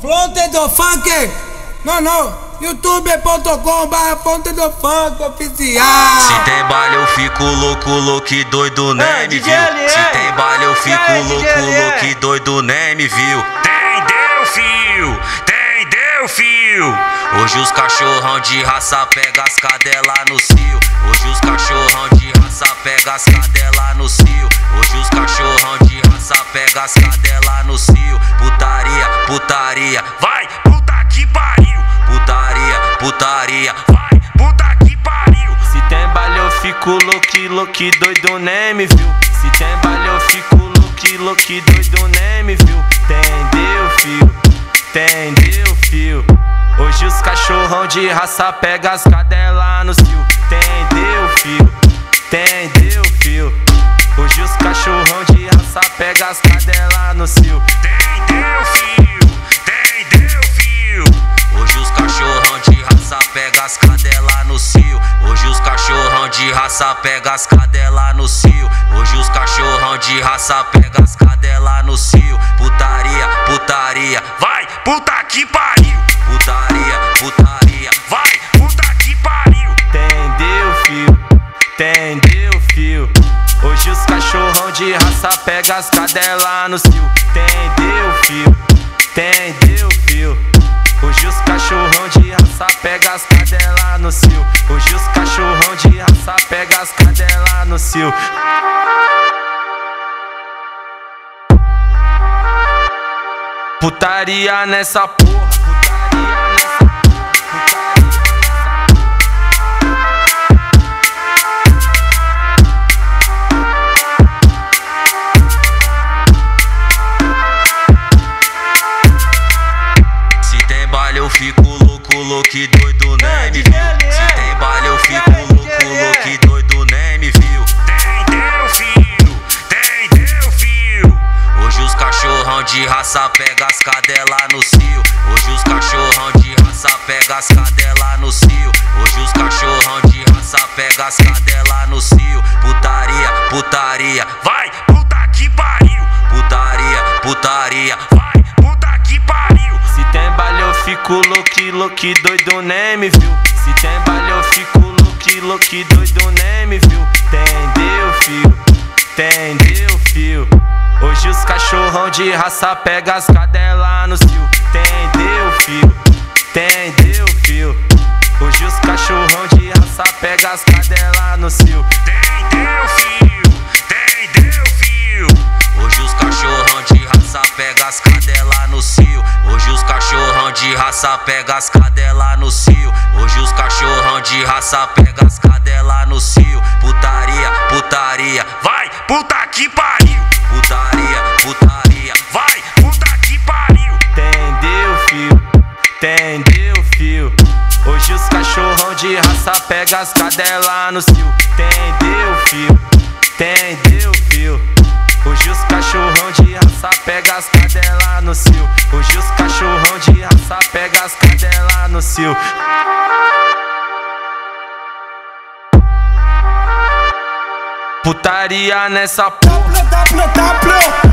Fonte do funk, não, não, youtube.com fonte do funk oficial. Se tem baile eu fico louco, louco e doido, né, me viu? Se tem baile eu fico louco, louco e doido, né, me viu? Tem deu fio, tem deu fio. Hoje os cachorrão de raça pega as cadela no cio. Hoje os cachorrão de raça pega as cadela no cio. Hoje os cachorrão de pega as cadela no cio. Putaria, putaria, vai, puta que pariu. Putaria, putaria, vai, puta que pariu. Se tem baile eu fico louco, louco doido, nem me viu. Se tem baile eu fico louco, louco doido, nem me viu. Entendeu, fio? Entendeu, fio? Hoje os cachorrão de raça pega as cadela no cio. Entendeu, as cadela no cio. Entendeu, fio? Entendeu, fio? Hoje os cachorrão de raça pega as cadela no cio. Hoje os cachorrão de raça pega as cadela no cio. Hoje os cachorrão de raça pega as cadela no cio. Putaria, putaria, vai, puta que pariu. Putaria, putaria, vai, puta que pariu. Entendeu, fio? Entendeu, pega as cadela no cio. Entendeu, fio? Entendeu, fio? Hoje os cachorrão de raça pega as cadela no cio. Hoje os cachorrão de raça pega as cadela no cio. Putaria nessa porra, de raça pega as cadela no cio. Hoje os cachorrão de raça pega as cadela no cio. Hoje os cachorrão de raça pega as cadela no cio. Putaria, putaria, vai, puta que pariu. Putaria, putaria, vai, puta que pariu. Se tem baile eu fico louco, louco doido, nem me viu. Se tem baile eu fico louco, louco doido, nem me viu. Entendeu, fio? Entendeu, fio? Hoje os cachorrão de raça pega as cadela no cio. Entendeu, fio? Entendeu, fio? Hoje os cachorrão de raça pega as cadela no cio. Entendeu, fio? Entendeu, fio? Hoje os cachorrão de raça pega as cadela no cio. Hoje os cachorrão de raça pega as cadela no cio. Hoje os cachorrão de raça pega as cadela no cio. Putaria, putaria, vai, puta que pariu. Pega as cadela no cio. Entendeu, fio? Entendeu, fio? Hoje os cachorrão de raça pega as cadela no cio. Hoje os cachorrão de raça pega as cadela no cio. Putaria nessa porra. www